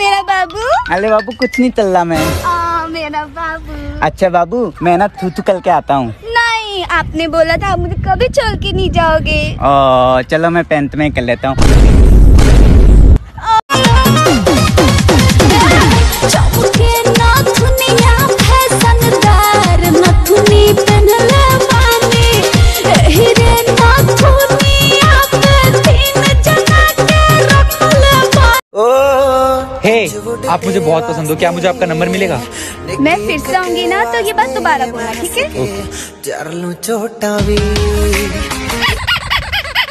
मेरा बाबू। अरे बाबू कुछ नहीं चल रहा मैं। आ, मेरा बाबू। अच्छा बाबू मैं ना थू थू कल के आता हूँ। नहीं आपने बोला था आप मुझे कभी छोड़ के नहीं जाओगे। ओ, चलो मैं पेंथ में कर लेता हूँ। चौके नथुनी पहनले बानी आप मुझे बहुत पसंद हो। क्या मुझे आपका नंबर मिलेगा? मैं फिर से आऊँगी ना तो ये बात दोबारा बोलना ठीक है?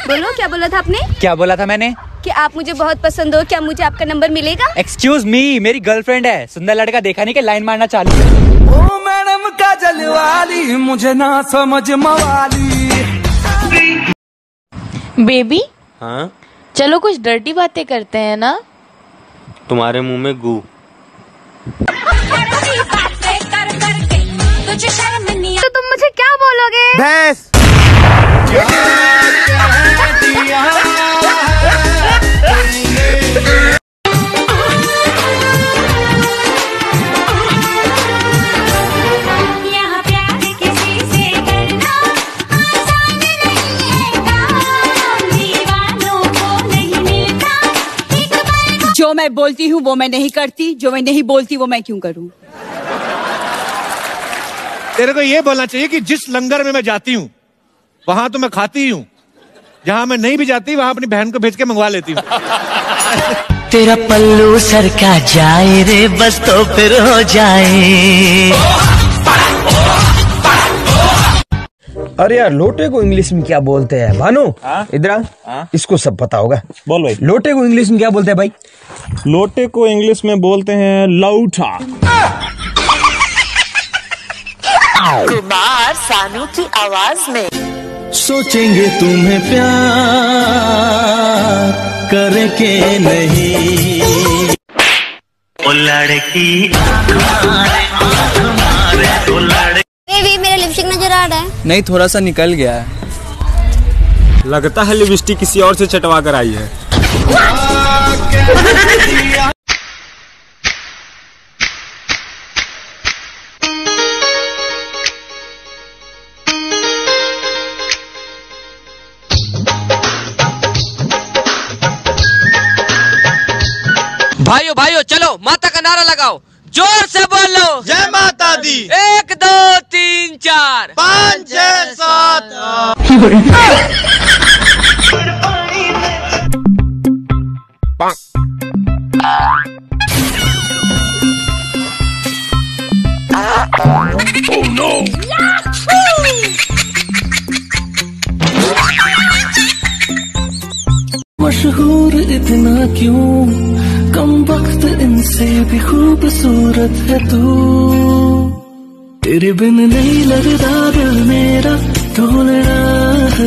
बोलो क्या बोला था आपने? क्या बोला था मैंने? कि आप मुझे बहुत पसंद हो क्या मुझे आपका नंबर मिलेगा? एक्सक्यूज मी मेरी गर्लफ्रेंड है। सुंदर लड़का देखा नहीं कि लाइन मारना चालू ओ मैडम काजल वाली मुझे ना समझ मवाली। बेबी हाँ? चलो कुछ डर्टी बातें करते हैं ना। तुम्हारे मुँह में गु। तो तुम मुझे क्या बोलोगे? भैंस। जो मैं बोलती हूँ वो मैं नहीं करती। जो मैं नहीं बोलती वो मैं क्यों करूँ? तेरे को ये बोलना चाहिए कि जिस लंगर में मैं जाती हूँ वहाँ तो मैं खाती ही। हूँ जहाँ मैं नहीं भी जाती वहाँ अपनी बहन को भेज के मंगवा लेती हूँ। तेरा पल्लू सर का जाए रे बस तो फिर हो जाए। अरे यार लोटे को इंग्लिश में क्या बोलते हैं? भानु इधर इसको सब पता होगा बोल भाई। लोटे को इंग्लिश में क्या बोलते हैं भाई? लोटे को इंग्लिश में बोलते हैं लौठा कुमार सानू की आवाज़ में। सोचेंगे तुम्हें प्यार करके नहीं। ओ लड़की बेबी मेरा लिपस्टिक नज़र आ रहा है। नहीं थोड़ा सा निकल गया है। लगता है लिपस्टिक किसी और से चटवा कर आई है। भाइयों भाइयों चलो माता का नारा लगाओ। ज़ोर से बोलो। जय मशहूर इतना क्यों कम वक्त इनसे भी खूबसूरत है तू तेरे बिन नहीं लगता दिल मेरा ढोलना जब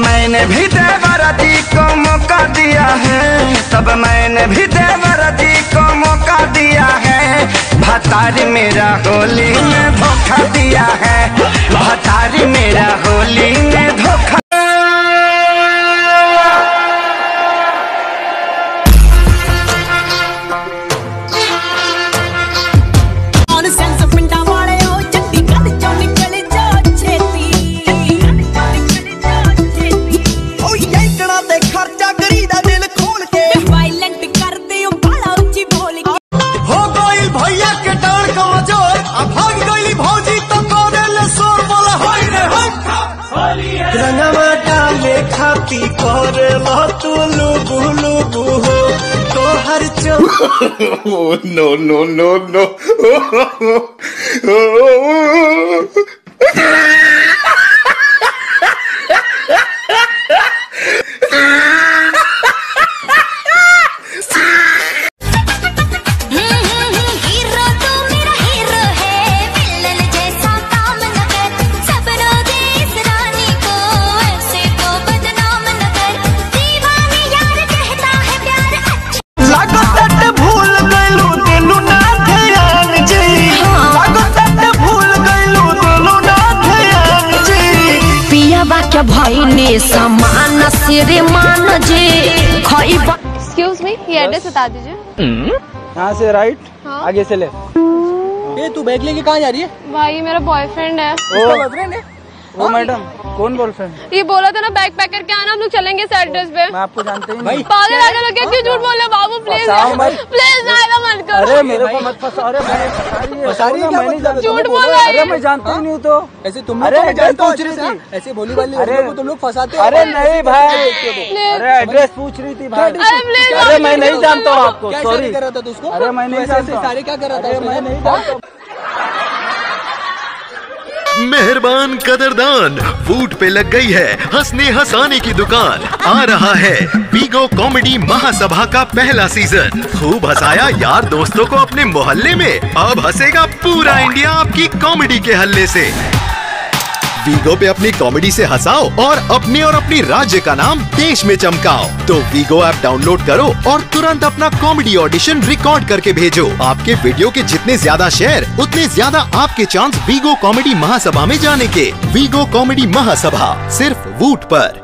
मैंने भी देवरती को मौका दिया है। तब मैंने भी देवरती को मौका दिया है। भतारी मेरा होली में धोखा दिया है। भतारी मेरा होली में धोखा डाले खाती करे लो तू लुबु लुबु हो तो हर समान सिरे मान जे। खइबा एक्सक्यूज मी ये एड्रेस बता दीजिए। यहाँ से राइट हाँ। आगे से ले। ये तू बैग लेके कहाँ जा रही है? भाई मेरा बॉयफ्रेंड है। बॉयफ्रेंड है? ओ मैडम कौन बॉयफ्रेंड ये बोला था ना बैग पैक करके आना हम लोग चलेंगे इस एड्रेस पे। मैं आपको जानते ही नहीं। पागल आगे लगे क्यों झूठ बोल रहे बाबू प्लीज़ प्लीज़ ना मत। करो। अरे मेरे को मत फंसा अरे मैंने फंसा रही है रही है बोलो, मैं नहीं मतलब? जानता झूठ बोल रहा है। अरे मैं जानता ही नहीं हूँ तो। ऐसे तुम अरे लोग जानते हो रही से? थी। ऐसे भोली वाली अरे को तुम लोग फंसाते हो? अरे नहीं भाई। अरे एड्रेस पूछ रही थी भाई। अरे अरे मैं नहीं जानता हूँ आपको सॉरी कर रहा था तू उसको? अरे मैं नहीं तू जानता इशारे क्या कर रहा था मैं नहीं जानता मेहरबान कदरदान। फूट पे लग गई है हंसने हंसाने की दुकान। आ रहा है बीगो कॉमेडी महासभा का पहला सीज़न खूब हंसाया यार दोस्तों को अपने मोहल्ले में। अब हंसेगा पूरा इंडिया आपकी कॉमेडी के हल्ले से। वीगो पे अपनी कॉमेडी से हंसाओ और अपने और अपने राज्य का नाम देश में चमकाओ। तो वीगो ऐप डाउनलोड करो और तुरंत अपना कॉमेडी ऑडिशन रिकॉर्ड करके भेजो। आपके वीडियो के जितने ज़्यादा शेयर उतने ज़्यादा आपके चांस वीगो कॉमेडी महासभा में जाने के। वीगो कॉमेडी महासभा, सिर्फ़ वूट पर।